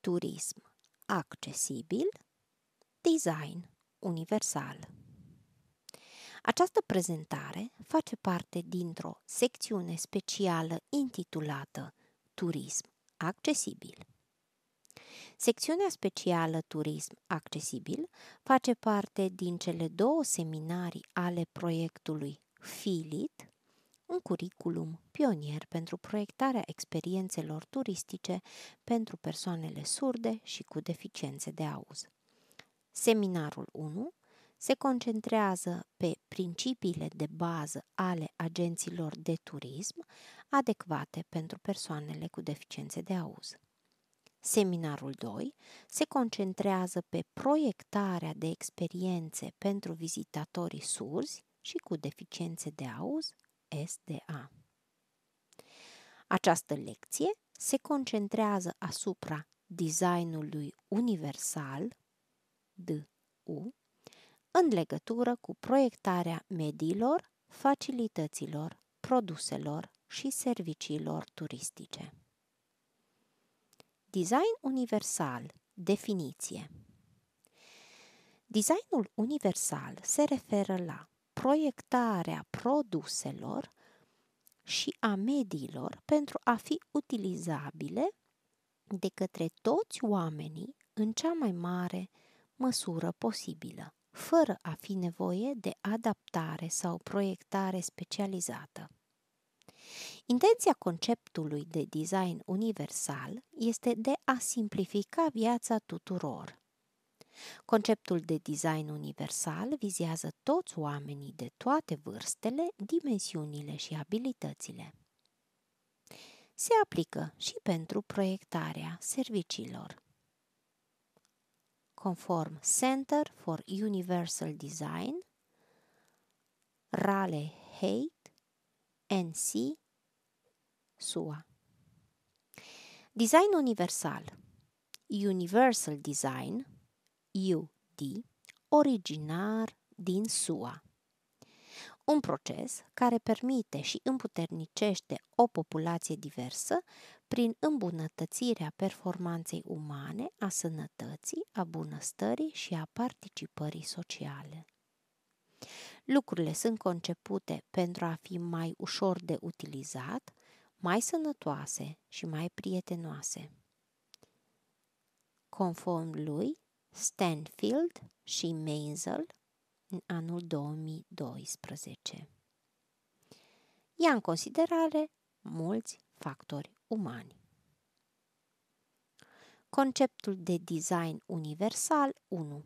turism accesibil, design universal. Această prezentare face parte dintr-o secțiune specială intitulată Turism accesibil. Secțiunea specială Turism accesibil face parte din cele două seminarii ale proiectului FILIT, un curriculum pionier pentru proiectarea experiențelor turistice pentru persoanele surde și cu deficiențe de auz. Seminarul 1 se concentrează pe principiile de bază ale agenților de turism adecvate pentru persoanele cu deficiențe de auz. Seminarul 2 se concentrează pe proiectarea de experiențe pentru vizitatorii surzi și cu deficiențe de auz SDA. Această lecție se concentrează asupra designului universal DU în legătură cu proiectarea mediilor, facilităților, produselor și serviciilor turistice. Design universal. Definiție. Designul universal se referă la proiectarea produselor și a mediilor pentru a fi utilizabile de către toți oamenii în cea mai mare măsură posibilă, fără a fi nevoie de adaptare sau proiectare specializată. Intenția conceptului de design universal este de a simplifica viața tuturor. Conceptul de design universal vizează toți oamenii de toate vârstele, dimensiunile și abilitățile. Se aplică și pentru proiectarea serviciilor. Conform Center for Universal Design, Raleigh Height, NC, SUA. Design universal Universal Design UD, originar din SUA. Un proces care permite și împuternicește o populație diversă prin îmbunătățirea performanței umane, a sănătății, a bunăstării și a participării sociale. Lucrurile sunt concepute pentru a fi mai ușor de utilizat, mai sănătoase și mai prietenoase. Conform lui, Stanfield și Maisel în anul 2012. Ia în considerare mulți factori umani. Conceptul de design universal 1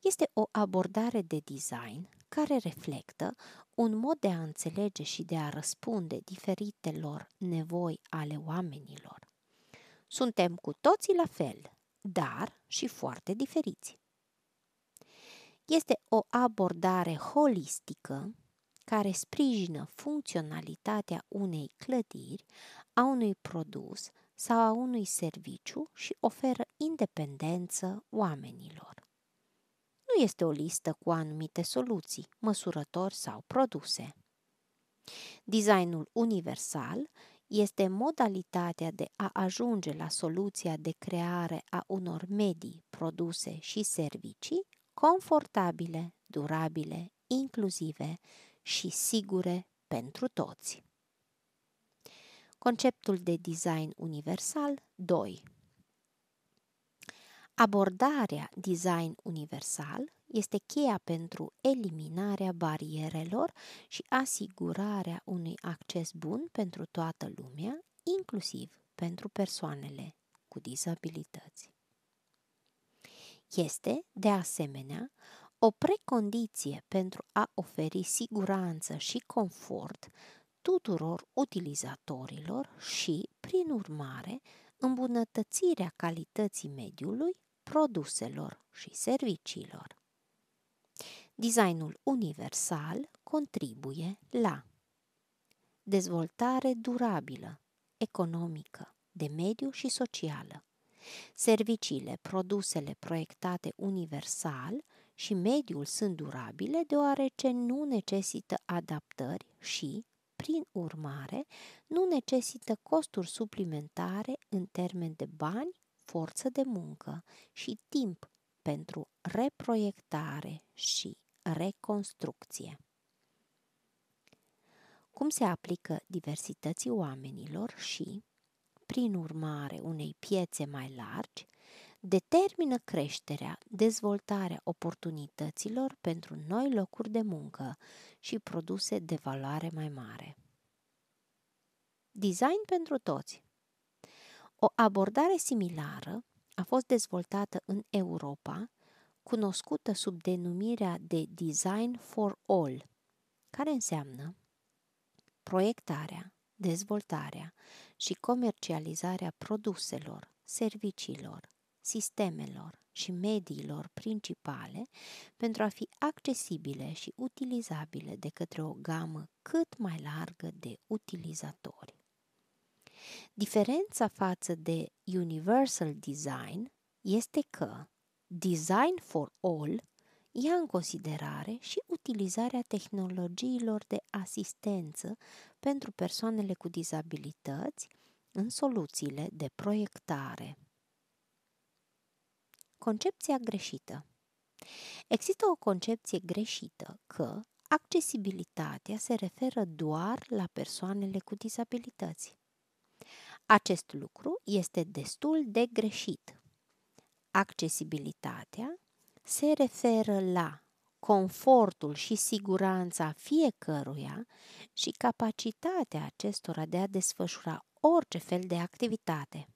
este o abordare de design care reflectă un mod de a înțelege și de a răspunde diferitelor nevoi ale oamenilor. Suntem cu toții la fel, dar și foarte diferiți. Este o abordare holistică care sprijină funcționalitatea unei clădiri, a unui produs sau a unui serviciu și oferă independență oamenilor. Nu este o listă cu anumite soluții, măsurători sau produse. Designul universal este modalitatea de a ajunge la soluția de creare a unor medii, produse și servicii confortabile, durabile, inclusive și sigure pentru toți. Conceptul de design universal 2 Abordarea design universal este cheia pentru eliminarea barierelor și asigurarea unui acces bun pentru toată lumea, inclusiv pentru persoanele cu dizabilități. Este, de asemenea, o precondiție pentru a oferi siguranță și confort tuturor utilizatorilor și, prin urmare, îmbunătățirea calității mediului, produselor și serviciilor. Designul universal contribuie la dezvoltare durabilă, economică, de mediu și socială. Serviciile, produsele proiectate universal și mediul sunt durabile deoarece nu necesită adaptări și, prin urmare, nu necesită costuri suplimentare în termen de bani, forță de muncă și timp pentru reproiectare și reconstrucție. Cum se aplică diversității oamenilor și, prin urmare, unei piețe mai largi, determină creșterea, dezvoltarea oportunităților pentru noi locuri de muncă și produse de valoare mai mare. Design pentru toți. O abordare similară a fost dezvoltată în Europa, cunoscută sub denumirea de Design for All, care înseamnă proiectarea, dezvoltarea și comercializarea produselor, serviciilor, sistemelor și mediilor principale pentru a fi accesibile și utilizabile de către o gamă cât mai largă de utilizatori. Diferența față de Universal Design este că Design for All ia în considerare și utilizarea tehnologiilor de asistență pentru persoanele cu dizabilități în soluțiile de proiectare. Concepția greșită. Există o concepție greșită că accesibilitatea se referă doar la persoanele cu dizabilități. Acest lucru este destul de greșit. Accesibilitatea se referă la confortul și siguranța fiecăruia și capacitatea acestora de a desfășura orice fel de activitate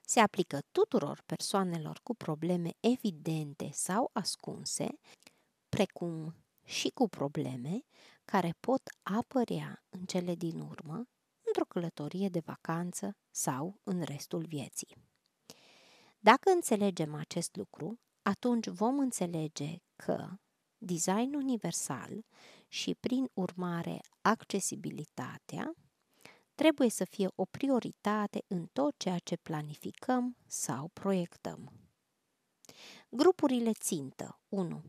se aplică tuturor persoanelor cu probleme evidente sau ascunse, precum și cu probleme care pot apărea în cele din urmă într-o călătorie de vacanță sau în restul vieții. Dacă înțelegem acest lucru, atunci vom înțelege că design universal și, prin urmare, accesibilitatea trebuie să fie o prioritate în tot ceea ce planificăm sau proiectăm. Grupurile țintă 1.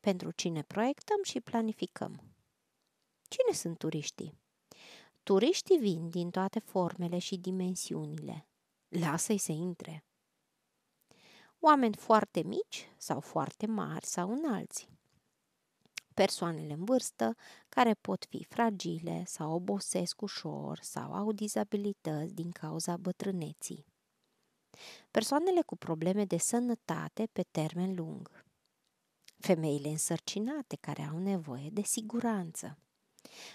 Pentru cine proiectăm și planificăm. Cine sunt turiștii? Turiștii vin din toate formele și dimensiunile. Lasă-i să intre. Oameni foarte mici sau foarte mari sau înalți persoanele în vârstă care pot fi fragile sau obosesc ușor sau au dizabilități din cauza bătrâneții. Persoanele cu probleme de sănătate pe termen lung. Femeile însărcinate care au nevoie de siguranță.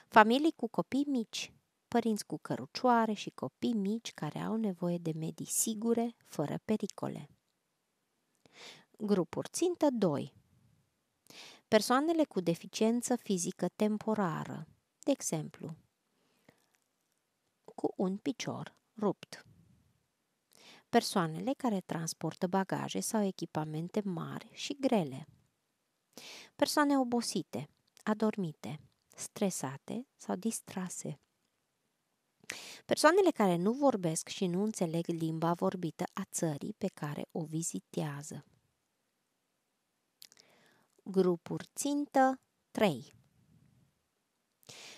Familii cu copii mici, părinți cu cărucioare și copii mici care au nevoie de medii sigure, fără pericole. Grupuri țintă 2 Persoanele cu deficiență fizică temporară, de exemplu, cu un picior rupt. Persoanele care transportă bagaje sau echipamente mari și grele. Persoane obosite, adormite, stresate sau distrase. Persoanele care nu vorbesc și nu înțeleg limba vorbită a țării pe care o vizitează. Grupuri țintă 3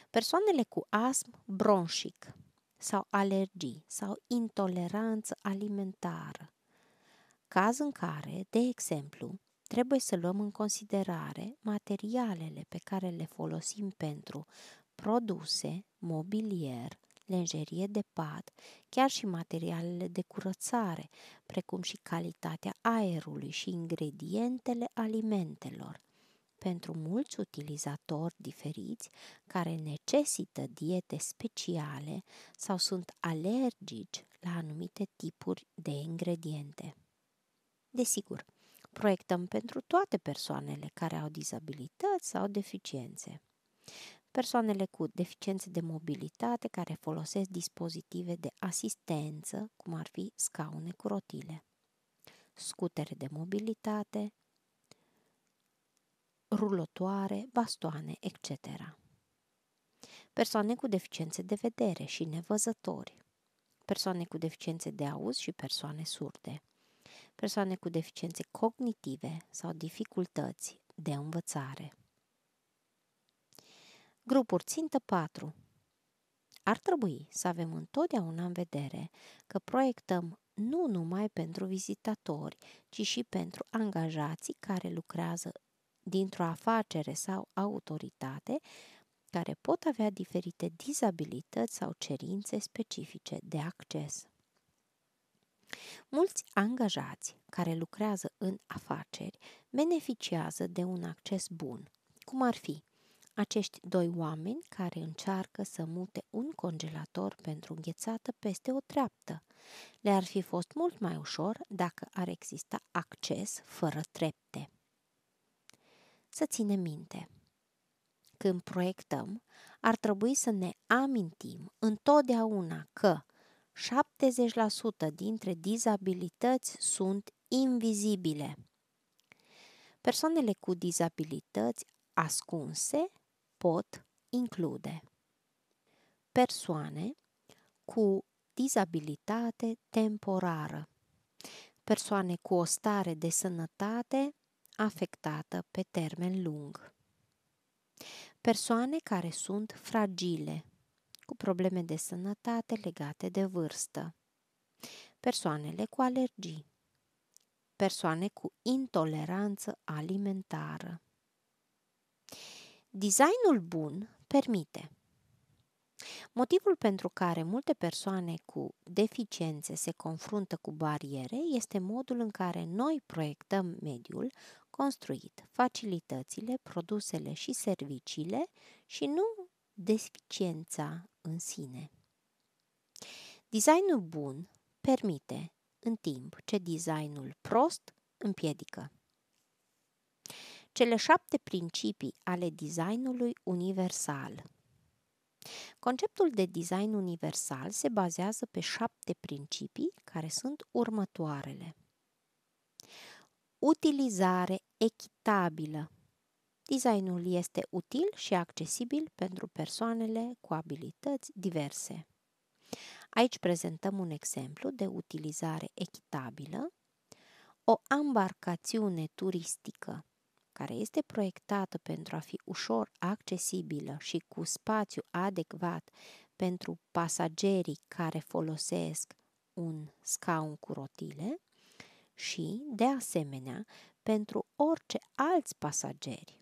Persoanele cu astm bronșic sau alergii sau intoleranță alimentară, caz în care, de exemplu, trebuie să luăm în considerare materialele pe care le folosim pentru produse, mobilier, lenjerie de pat, chiar și materialele de curățare, precum și calitatea aerului și ingredientele alimentelor. Pentru mulți utilizatori diferiți care necesită diete speciale sau sunt alergici la anumite tipuri de ingrediente. Desigur, proiectăm pentru toate persoanele care au dizabilități sau deficiențe persoanele cu deficiențe de mobilitate care folosesc dispozitive de asistență, cum ar fi scaune cu rotile, scutere de mobilitate, rulotoare, bastoane, etc. Persoane cu deficiențe de vedere și nevăzători, persoane cu deficiențe de auz și persoane surde, persoane cu deficiențe cognitive sau dificultăți de învățare. Grupuri țintă 4. Ar trebui să avem întotdeauna în vedere că proiectăm nu numai pentru vizitatori, ci și pentru angajații care lucrează dintr-o afacere sau autoritate care pot avea diferite dizabilități sau cerințe specifice de acces. Mulți angajați care lucrează în afaceri beneficiază de un acces bun, cum ar fi acești doi oameni care încearcă să mute un congelator pentru înghețată peste o treaptă. Le-ar fi fost mult mai ușor dacă ar exista acces fără trepte. Să ținem minte. Când proiectăm, ar trebui să ne amintim întotdeauna că 70% dintre dizabilități sunt invizibile. Persoanele cu dizabilități ascunse pot include persoane cu dizabilitate temporară, persoane cu o stare de sănătate afectată pe termen lung, persoane care sunt fragile, cu probleme de sănătate legate de vârstă, persoanele cu alergii, persoane cu intoleranță alimentară. Designul bun permite. Motivul pentru care multe persoane cu deficiențe se confruntă cu bariere este modul în care noi proiectăm mediul construit, facilitățile, produsele și serviciile și nu deficiența în sine. Designul bun permite, în timp ce designul prost împiedică. Cele șapte principii ale designului universal. Conceptul de design universal se bazează pe șapte principii care sunt următoarele. Utilizare echitabilă. Designul este util și accesibil pentru persoanele cu abilități diverse. Aici prezentăm un exemplu de utilizare echitabilă, o ambarcațiune turistică care este proiectată pentru a fi ușor accesibilă și cu spațiu adecvat pentru pasagerii care folosesc un scaun cu rotile și, de asemenea, pentru orice alți pasageri.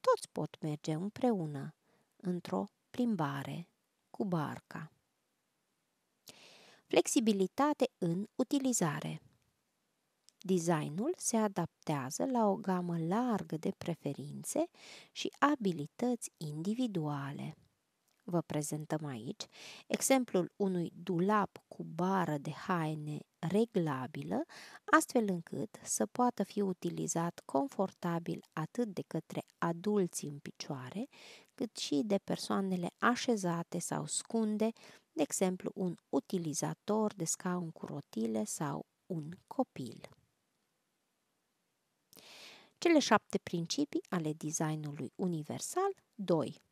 Toți pot merge împreună într-o plimbare cu barca. Flexibilitate în utilizare. Designul se adaptează la o gamă largă de preferințe și abilități individuale. Vă prezentăm aici exemplul unui dulap cu bară de haine reglabilă, astfel încât să poată fi utilizat confortabil atât de către adulți în picioare, cât și de persoanele așezate sau scunde, de exemplu un utilizator de scaun cu rotile sau un copil. Cele șapte principii ale designului universal 2.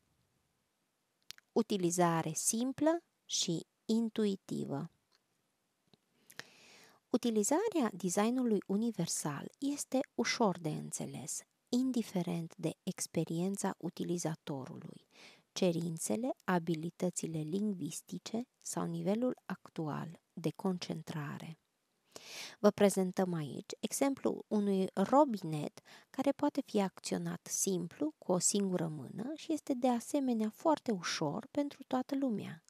Utilizare simplă și intuitivă. Utilizarea designului universal este ușor de înțeles, indiferent de experiența utilizatorului, cerințele, abilitățile lingvistice sau nivelul actual de concentrare. Vă prezentăm aici exemplul unui robinet care poate fi acționat simplu cu o singură mână și este de asemenea foarte ușor pentru toată lumea,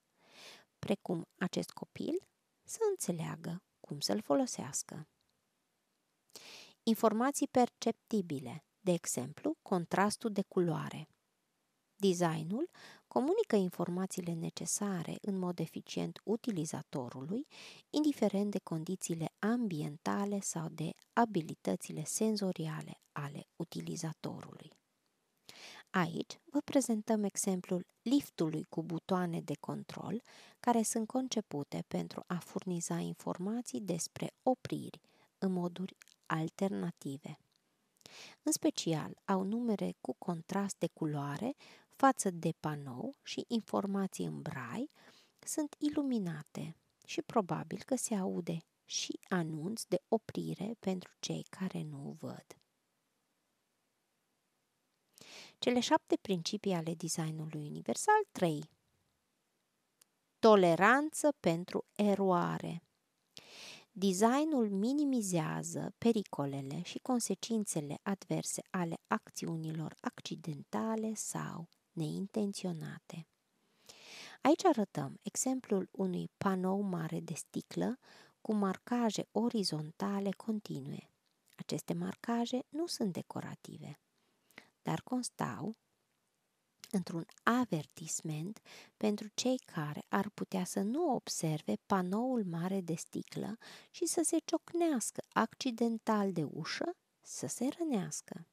precum acest copil să înțeleagă cum să-l folosească. Informații perceptibile, de exemplu, contrastul de culoare. Designul comunică informațiile necesare în mod eficient utilizatorului, indiferent de condițiile ambientale sau de abilitățile senzoriale ale utilizatorului. Aici vă prezentăm exemplul liftului cu butoane de control care sunt concepute pentru a furniza informații despre opriri în moduri alternative. În special, au numere cu contrast de culoare față de panou și informații în brai sunt iluminate și probabil că se aude și anunț de oprire pentru cei care nu văd. Cele șapte principii ale designului universal 3. Toleranță pentru eroare. Designul minimizează pericolele și consecințele adverse ale acțiunilor accidentale sau neintenționate. Aici arătăm exemplul unui panou mare de sticlă cu marcaje orizontale continue. Aceste marcaje nu sunt decorative, dar constau într-un avertisment pentru cei care ar putea să nu observe panoul mare de sticlă și să se ciocnească accidental de ușă, să se rănească.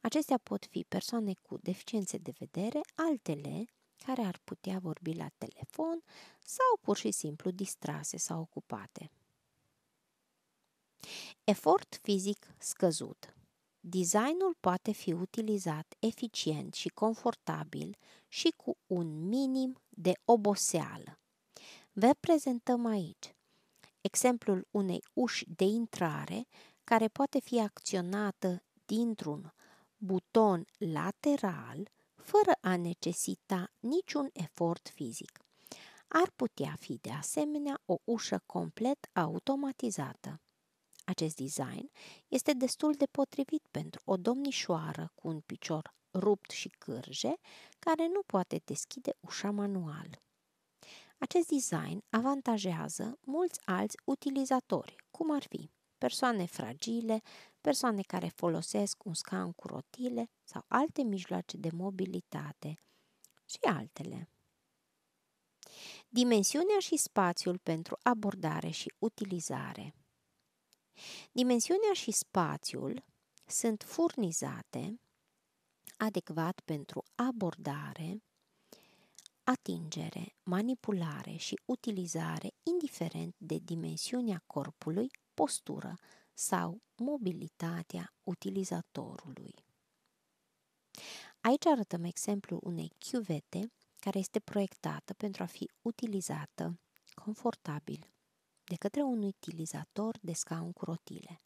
Acestea pot fi persoane cu deficiențe de vedere, altele care ar putea vorbi la telefon sau pur și simplu distrase sau ocupate. Efort fizic scăzut. Designul poate fi utilizat eficient și confortabil și cu un minim de oboseală. Vă prezentăm aici exemplul unei uși de intrare care poate fi acționată dintr-un buton lateral fără a necesita niciun efort fizic. Ar putea fi de asemenea o ușă complet automatizată. Acest design este destul de potrivit pentru o domnișoară cu un picior rupt și cârje care nu poate deschide ușa manual. Acest design avantajează mulți alți utilizatori, cum ar fi persoane fragile, persoane care folosesc un scan cu rotile sau alte mijloace de mobilitate și altele. Dimensiunea și spațiul pentru abordare și utilizare. Dimensiunea și spațiul sunt furnizate adecvat pentru abordare, atingere, manipulare și utilizare indiferent de dimensiunea corpului, postură sau mobilitatea utilizatorului. Aici arătăm exemplul unei chiuvete care este proiectată pentru a fi utilizată confortabil de către un utilizator de scaun cu rotile,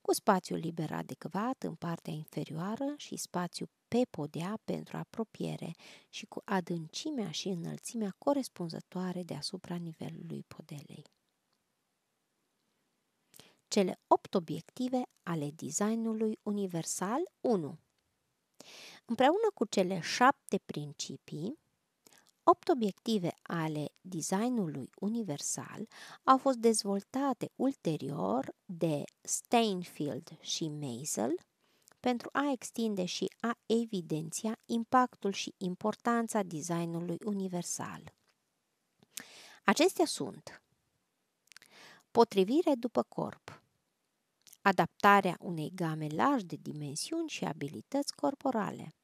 cu spațiu liber adecvat în partea inferioară și spațiu pe podea pentru apropiere și cu adâncimea și înălțimea corespunzătoare deasupra nivelului podelei. Cele opt obiective ale designului universal 1. Împreună cu cele șapte principii, Opt obiective ale designului universal au fost dezvoltate ulterior de Steinfield și Maisel pentru a extinde și a evidenția impactul și importanța designului universal. Acestea sunt potrivire după corp, adaptarea unei game largi de dimensiuni și abilități corporale,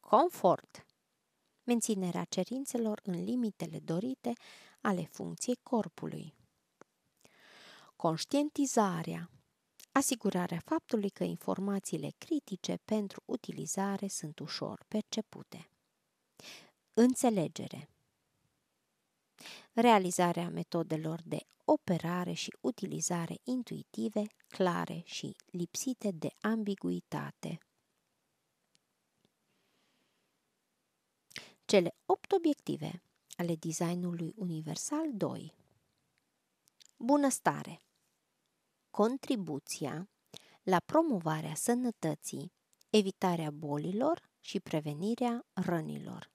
confort, menținerea cerințelor în limitele dorite ale funcției corpului. Conștientizarea asigurarea faptului că informațiile critice pentru utilizare sunt ușor percepute. Înțelegere realizarea metodelor de operare și utilizare intuitive, clare și lipsite de ambiguitate. Cele opt obiective ale designului universal 2 Bunăstare Contribuția la promovarea sănătății, evitarea bolilor și prevenirea rănilor.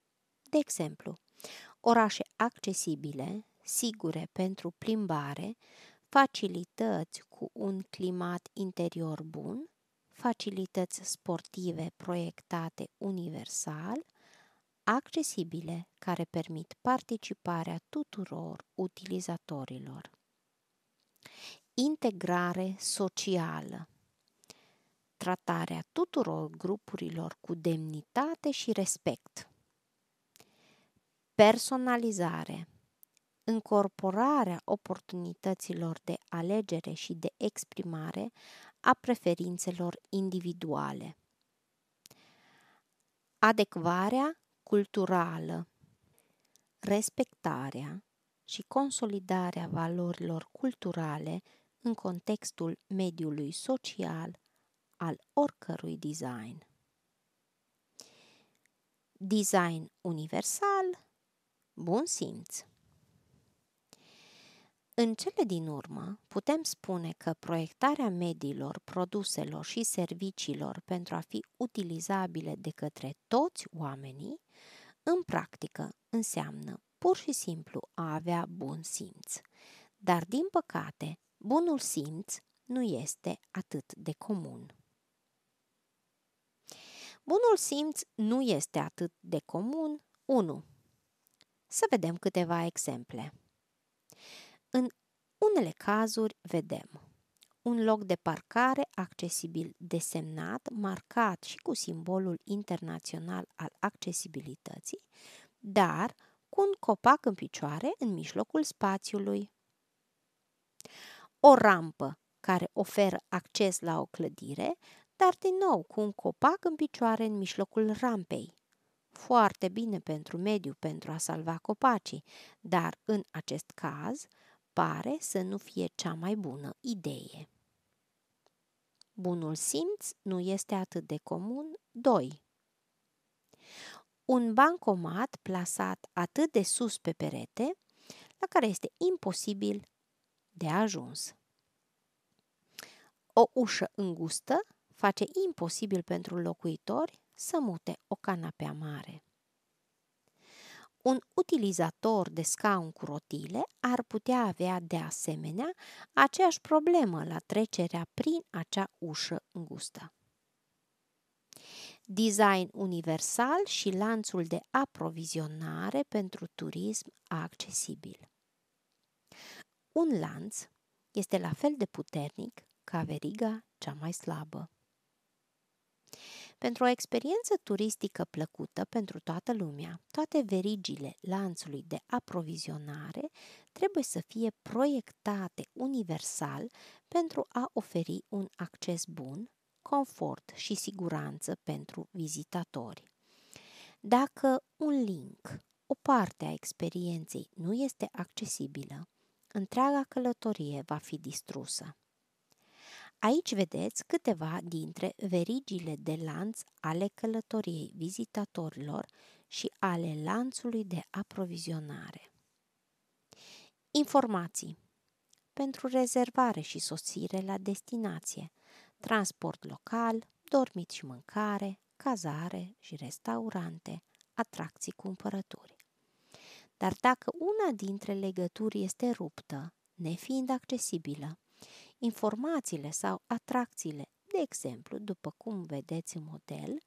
De exemplu, orașe accesibile, sigure pentru plimbare, facilități cu un climat interior bun, facilități sportive proiectate universal, accesibile care permit participarea tuturor utilizatorilor. Integrare socială tratarea tuturor grupurilor cu demnitate și respect. Personalizare incorporarea oportunităților de alegere și de exprimare a preferințelor individuale. Adecvarea culturală, respectarea și consolidarea valorilor culturale în contextul mediului social, al oricărui design. Design universal, bun simț. În cele din urmă, putem spune că proiectarea mediilor, produselor și serviciilor pentru a fi utilizabile de către toți oamenii, în practică înseamnă pur și simplu a avea bun simț. Dar, din păcate, bunul simț nu este atât de comun. Bunul simț nu este atât de comun 1. Să vedem câteva exemple. În unele cazuri vedem un loc de parcare accesibil desemnat, marcat și cu simbolul internațional al accesibilității, dar cu un copac în picioare în mijlocul spațiului. O rampă care oferă acces la o clădire, dar din nou cu un copac în picioare în mijlocul rampei. Foarte bine pentru mediu pentru a salva copacii, dar în acest caz pare să nu fie cea mai bună idee. Bunul simț nu este atât de comun. 2. Un bancomat plasat atât de sus pe perete, la care este imposibil de ajuns. O ușă îngustă face imposibil pentru locuitori să mute o canapea mare. Un utilizator de scaun cu rotile ar putea avea de asemenea aceeași problemă la trecerea prin acea ușă îngustă. Design universal și lanțul de aprovizionare pentru turism accesibil. Un lanț este la fel de puternic ca veriga cea mai slabă. Pentru o experiență turistică plăcută pentru toată lumea, toate verigile lanțului de aprovizionare trebuie să fie proiectate universal pentru a oferi un acces bun, confort și siguranță pentru vizitatori. Dacă un link, o parte a experienței nu este accesibilă, întreaga călătorie va fi distrusă. Aici vedeți câteva dintre verigile de lanț ale călătoriei vizitatorilor și ale lanțului de aprovizionare. Informații pentru rezervare și sosire la destinație, transport local, dormit și mâncare, cazare și restaurante, atracții cumpărături. Dar dacă una dintre legături este ruptă, nefiind accesibilă, informațiile sau atracțiile, de exemplu, după cum vedeți în model,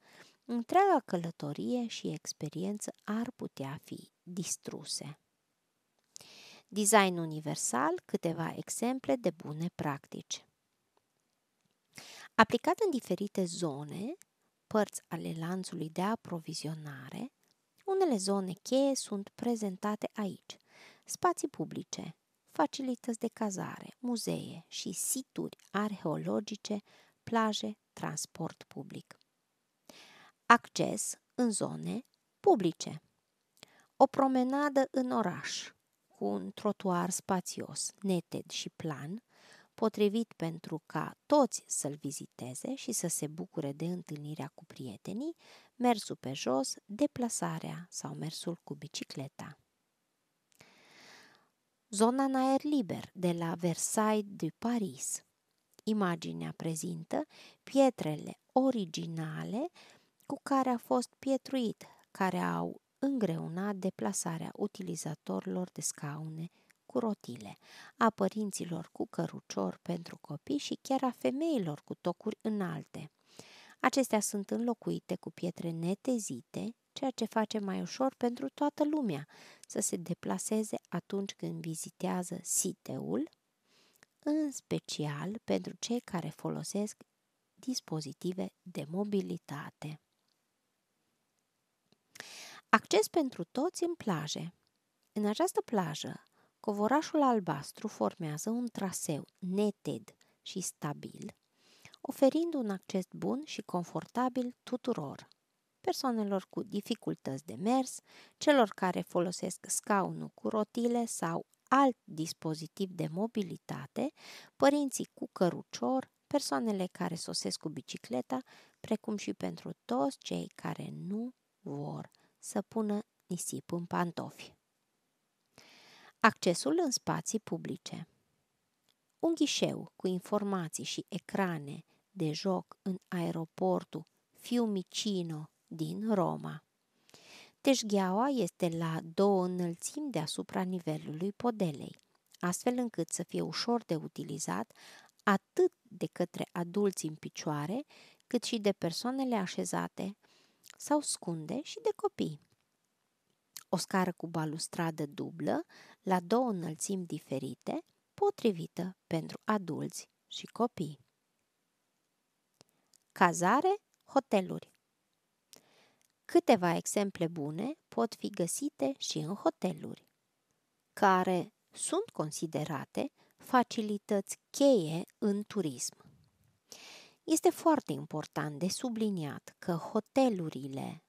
întreaga călătorie și experiență ar putea fi distruse. Design universal, câteva exemple de bune practici. Aplicat în diferite zone, părți ale lanțului de aprovizionare, unele zone cheie sunt prezentate aici. Spații publice, facilități de cazare, muzee și situri arheologice, plaje, transport public. Acces în zone publice. O promenadă în oraș, cu un trotuar spațios, neted și plan, potrivit pentru ca toți să-l viziteze și să se bucure de întâlnirea cu prietenii, mersul pe jos, deplasarea sau mersul cu bicicleta. Zona în aer liber de la Versailles de Paris. Imaginea prezintă pietrele originale cu care a fost pietruit, care au îngreunat deplasarea utilizatorilor de scaune cu rotile, a părinților cu cărucior pentru copii și chiar a femeilor cu tocuri înalte. Acestea sunt înlocuite cu pietre netezite, ceea ce face mai ușor pentru toată lumea să se deplaseze atunci când vizitează siteul, în special pentru cei care folosesc dispozitive de mobilitate. Acces pentru toți în plaje. În această plajă, covorașul albastru formează un traseu neted și stabil, oferind un acces bun și confortabil tuturor persoanelor cu dificultăți de mers, celor care folosesc scaunul cu rotile sau alt dispozitiv de mobilitate, părinții cu cărucior, persoanele care sosesc cu bicicleta, precum și pentru toți cei care nu vor să pună nisip în pantofi. Accesul în spații publice Un ghișeu cu informații și ecrane de joc în aeroportul Fiumicino din Roma. Teșgheaua este la două înălțimi deasupra nivelului podelei, astfel încât să fie ușor de utilizat atât de către adulți în picioare, cât și de persoanele așezate sau scunde și de copii. O scară cu balustradă dublă, la două înălțimi diferite, potrivită pentru adulți și copii. Cazare, hoteluri Câteva exemple bune pot fi găsite și în hoteluri, care sunt considerate facilități cheie în turism. Este foarte important de subliniat că hotelurile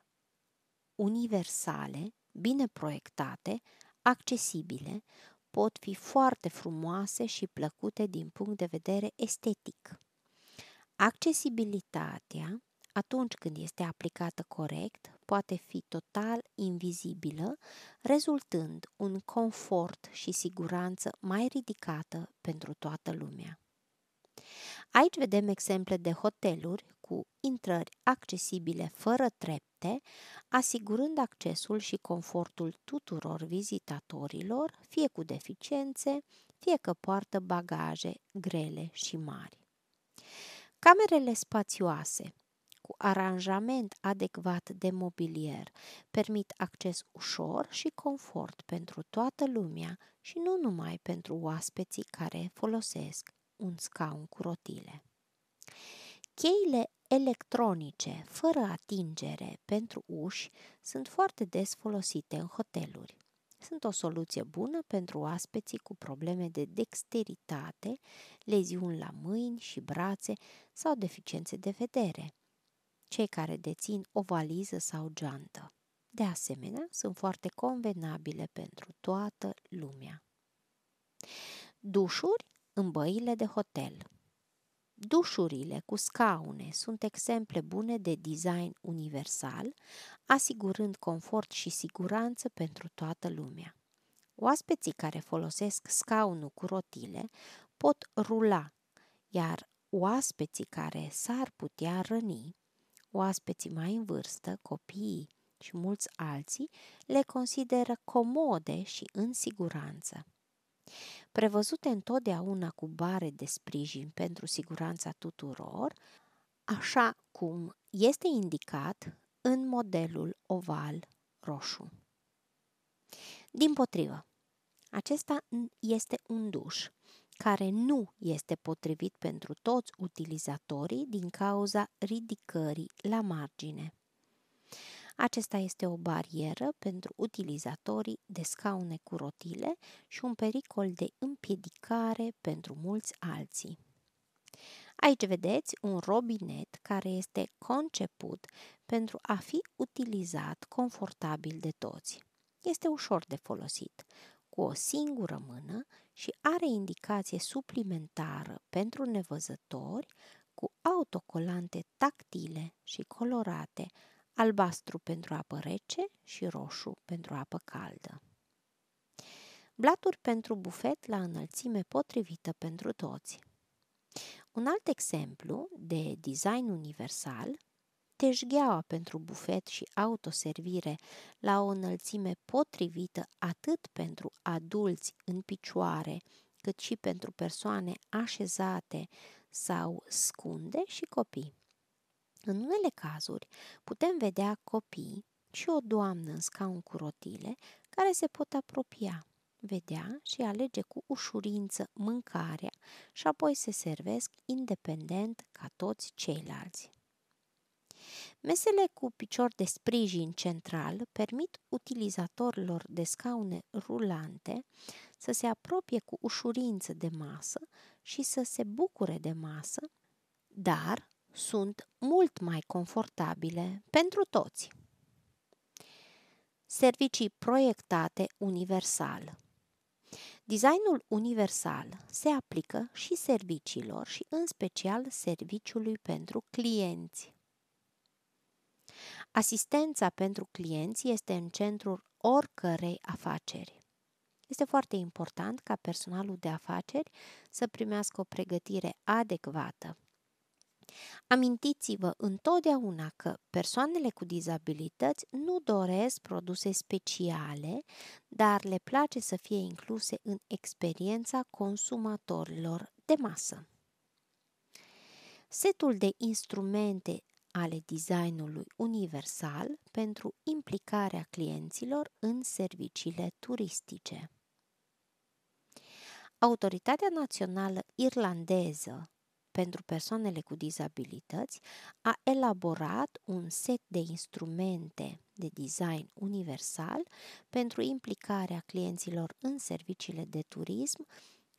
universale, bine proiectate, accesibile, pot fi foarte frumoase și plăcute din punct de vedere estetic. Accesibilitatea atunci când este aplicată corect, poate fi total invizibilă, rezultând un confort și siguranță mai ridicată pentru toată lumea. Aici vedem exemple de hoteluri cu intrări accesibile fără trepte, asigurând accesul și confortul tuturor vizitatorilor, fie cu deficiențe, fie că poartă bagaje grele și mari. Camerele spațioase cu aranjament adecvat de mobilier permit acces ușor și confort pentru toată lumea și nu numai pentru oaspeții care folosesc un scaun cu rotile. Cheile electronice fără atingere pentru uși sunt foarte des folosite în hoteluri. Sunt o soluție bună pentru oaspeții cu probleme de dexteritate, leziuni la mâini și brațe sau deficiențe de vedere cei care dețin o valiză sau geantă. De asemenea, sunt foarte convenabile pentru toată lumea. Dușuri în băile de hotel. Dușurile cu scaune sunt exemple bune de design universal, asigurând confort și siguranță pentru toată lumea. Oaspeții care folosesc scaunul cu rotile pot rula, iar oaspeții care s-ar putea răni oaspeții mai în vârstă, copiii și mulți alții le consideră comode și în siguranță. Prevăzute întotdeauna cu bare de sprijin pentru siguranța tuturor, așa cum este indicat în modelul oval roșu. Din potrivă, acesta este un duș care nu este potrivit pentru toți utilizatorii din cauza ridicării la margine. Acesta este o barieră pentru utilizatorii de scaune cu rotile și un pericol de împiedicare pentru mulți alții. Aici vedeți un robinet care este conceput pentru a fi utilizat confortabil de toți. Este ușor de folosit, cu o singură mână și are indicație suplimentară pentru nevăzători cu autocolante tactile și colorate, albastru pentru apă rece și roșu pentru apă caldă. Blaturi pentru bufet la înălțime potrivită pentru toți. Un alt exemplu de design universal teșgheaua pentru bufet și autoservire la o înălțime potrivită atât pentru adulți în picioare, cât și pentru persoane așezate sau scunde și copii. În unele cazuri putem vedea copii și o doamnă în scaun cu rotile care se pot apropia, vedea și alege cu ușurință mâncarea și apoi se servesc independent ca toți ceilalți. Mesele cu picior de sprijin central permit utilizatorilor de scaune rulante să se apropie cu ușurință de masă și să se bucure de masă, dar sunt mult mai confortabile pentru toți. Servicii proiectate universal Designul universal se aplică și serviciilor și în special serviciului pentru clienți. Asistența pentru clienți este în centrul oricărei afaceri. Este foarte important ca personalul de afaceri să primească o pregătire adecvată. Amintiți-vă întotdeauna că persoanele cu dizabilități nu doresc produse speciale, dar le place să fie incluse în experiența consumatorilor de masă. Setul de instrumente ale designului universal pentru implicarea clienților în serviciile turistice. Autoritatea Națională Irlandeză pentru persoanele cu dizabilități a elaborat un set de instrumente de design universal pentru implicarea clienților în serviciile de turism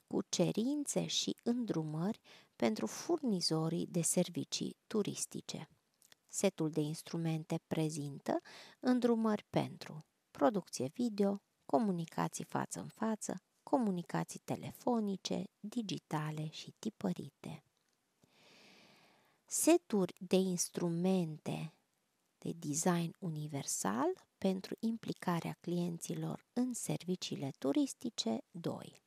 cu cerințe și îndrumări pentru furnizorii de servicii turistice. Setul de instrumente prezintă îndrumări pentru producție video, comunicații față în față, comunicații telefonice, digitale și tipărite. Seturi de instrumente de design universal pentru implicarea clienților în serviciile turistice 2.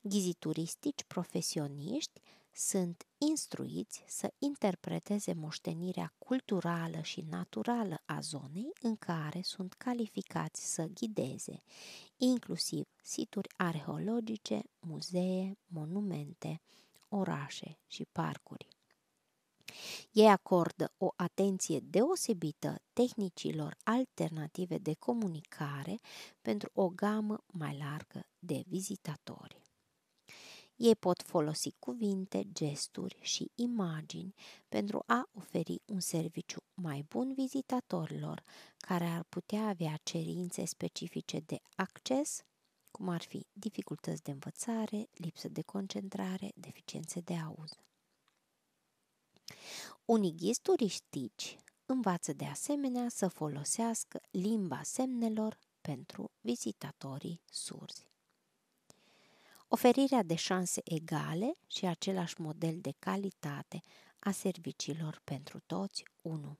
Ghizii turistici profesioniști sunt instruiți să interpreteze moștenirea culturală și naturală a zonei în care sunt calificați să ghideze, inclusiv situri arheologice, muzee, monumente, orașe și parcuri. Ei acordă o atenție deosebită tehnicilor alternative de comunicare pentru o gamă mai largă de vizitatori. Ei pot folosi cuvinte, gesturi și imagini pentru a oferi un serviciu mai bun vizitatorilor care ar putea avea cerințe specifice de acces, cum ar fi dificultăți de învățare, lipsă de concentrare, deficiențe de auz. Unii ghizi turistici învață de asemenea să folosească limba semnelor pentru vizitatorii surzi. Oferirea de șanse egale și același model de calitate a serviciilor pentru toți 1.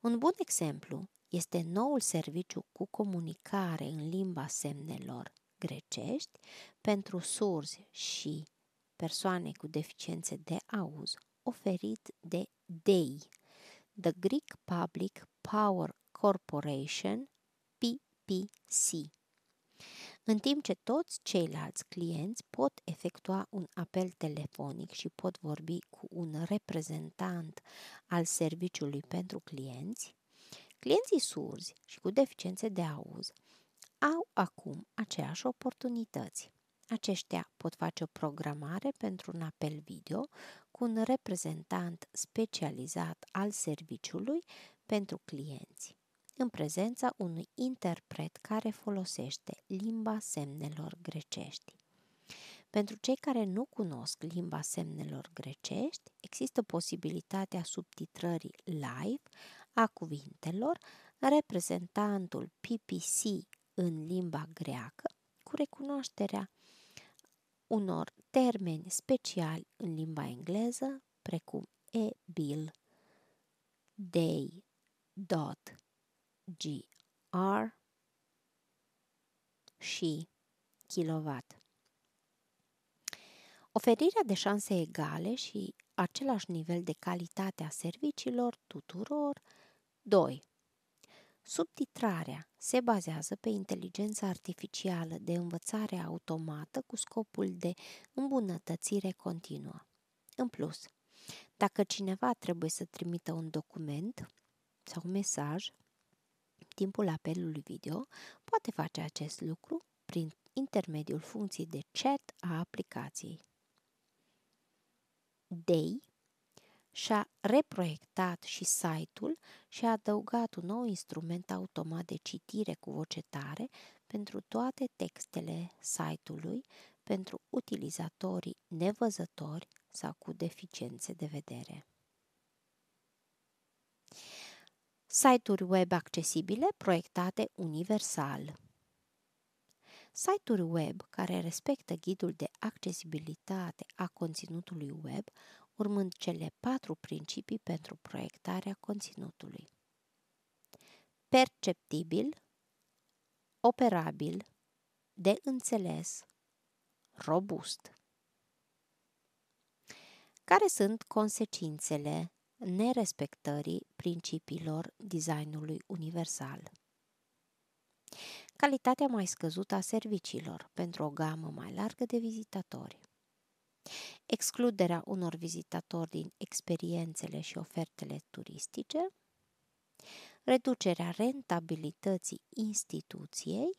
Un bun exemplu este noul serviciu cu comunicare în limba semnelor grecești pentru surzi și persoane cu deficiențe de auz oferit de DEI, The Greek Public Power Corporation, PPC. În timp ce toți ceilalți clienți pot efectua un apel telefonic și pot vorbi cu un reprezentant al serviciului pentru clienți, clienții surzi și cu deficiențe de auz au acum aceeași oportunități. Aceștia pot face o programare pentru un apel video cu un reprezentant specializat al serviciului pentru clienți, în prezența unui interpret care folosește limba semnelor grecești. Pentru cei care nu cunosc limba semnelor grecești, există posibilitatea subtitrării live a cuvintelor, reprezentantul PPC în limba greacă, cu recunoașterea unor termeni speciali în limba engleză, precum e-bill, day, dot, gr și kilowatt. Oferirea de șanse egale și același nivel de calitate a serviciilor tuturor. 2. Subtitrarea se bazează pe inteligența artificială de învățare automată cu scopul de îmbunătățire continuă. În plus, dacă cineva trebuie să trimită un document sau un mesaj, în timpul apelului video, poate face acest lucru prin intermediul funcției de chat a aplicației. DEI și-a reproiectat și site-ul și a adăugat un nou instrument automat de citire cu voce tare pentru toate textele site-ului pentru utilizatorii nevăzători sau cu deficiențe de vedere. Site-uri web accesibile proiectate universal Site-uri web care respectă ghidul de accesibilitate a conținutului web, urmând cele patru principii pentru proiectarea conținutului. Perceptibil, operabil, de înțeles, robust. Care sunt consecințele nerespectării principiilor designului universal? Calitatea mai scăzută a serviciilor pentru o gamă mai largă de vizitatori. Excluderea unor vizitatori din experiențele și ofertele turistice, reducerea rentabilității instituției,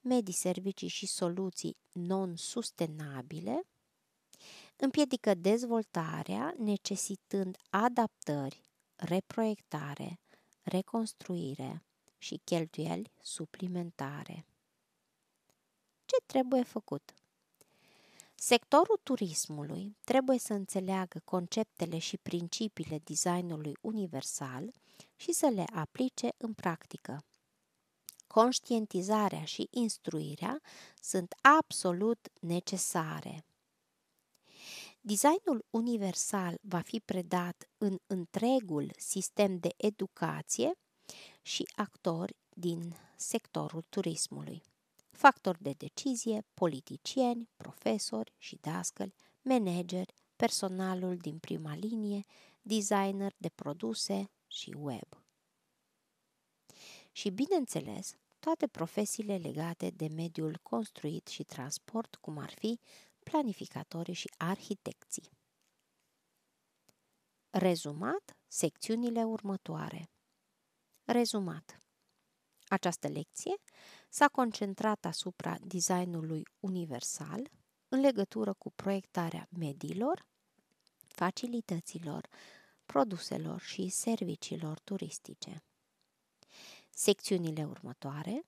medii, servicii și soluții non-sustenabile, împiedică dezvoltarea necesitând adaptări, reproiectare, reconstruire și cheltuieli suplimentare. Ce trebuie făcut? Sectorul turismului trebuie să înțeleagă conceptele și principiile designului universal și să le aplice în practică. Conștientizarea și instruirea sunt absolut necesare. Designul universal va fi predat în întregul sistem de educație și actori din sectorul turismului. Factori de decizie, politicieni, profesori și dascăli, manageri, personalul din prima linie, designer de produse și web. Și, bineînțeles, toate profesiile legate de mediul construit și transport, cum ar fi planificatorii și arhitecții. Rezumat, secțiunile următoare. Rezumat. Această lecție s-a concentrat asupra designului universal în legătură cu proiectarea mediilor, facilităților, produselor și serviciilor turistice. Secțiunile următoare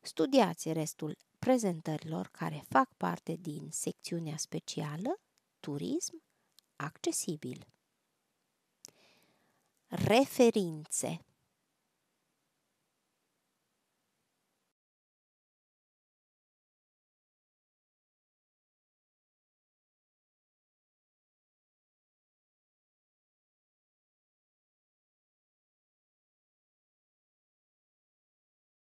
studiați restul prezentărilor care fac parte din secțiunea specială Turism accesibil. Referințe